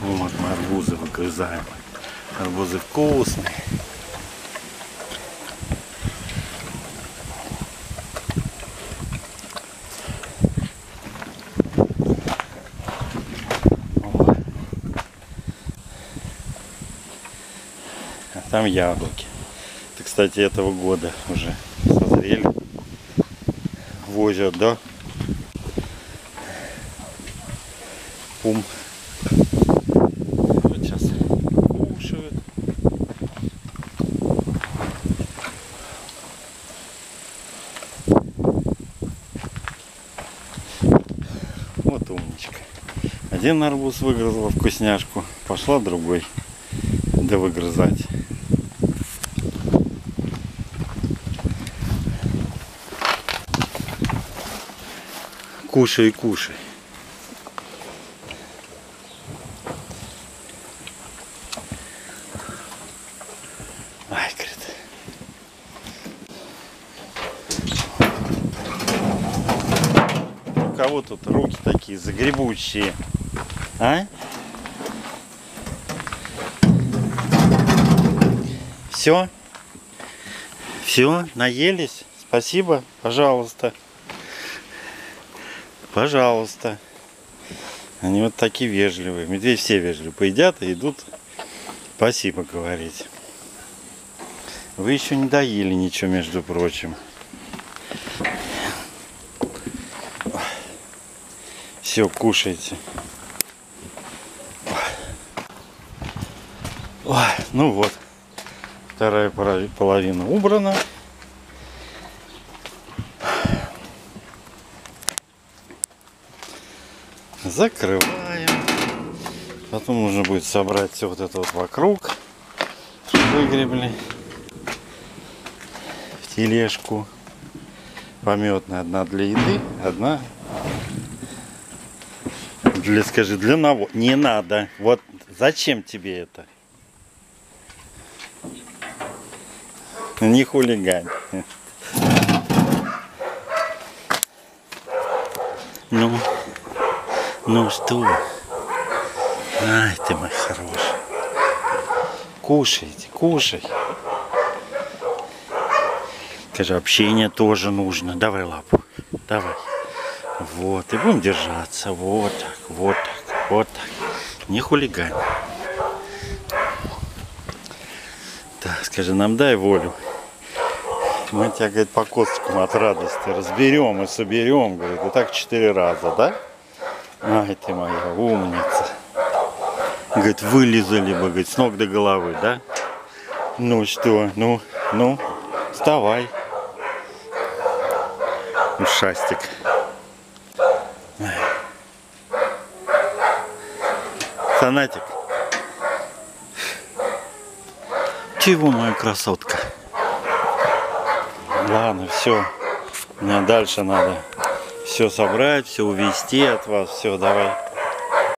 Вот мы арбузы выгрызаем. Арбузы вкусные. А там яблоки. Это, кстати, этого года уже созрели. Возят, да? Пум. Вот умничка. Один арбуз выгрызла вкусняшку, пошла другой да выгрызать. Кушай, кушай. Ай, говорит. У кого тут руки такие загребущие? А? Все? Все? Наелись? Спасибо, пожалуйста. Пожалуйста. Они вот такие вежливые. Медведь все вежливые. Поедят и идут спасибо говорить. Вы еще не доели ничего, между прочим. Все, кушайте. Ой, ну вот, вторая половина убрана. Закрываем. Потом нужно будет собрать все вот это вот вокруг. Выгребли. В тележку. Пометная одна для еды, одна для, скажи, для навоз. Не надо. Вот зачем тебе это? Не хулигань. Ну, ну что? Ай, ты мой хороший. Кушайте, кушай. Скажи, общение тоже нужно. Давай лапу. Давай. Вот. И будем держаться. Вот так, вот так, вот так. Не хулигань. Так, скажи, нам дай волю. Мы тебя, говорит, по косточкам от радости разберем и соберем, говорит, и так четыре раза, да? Ай, ты моя умница. Говорит, вылезали бы, говорит, с ног до головы, да? Ну что, ну, ну, вставай. Ушастик. Фанатик. Чего, моя красотка? Ладно, все. Мне дальше надо все собрать, все увести от вас. Все, давай.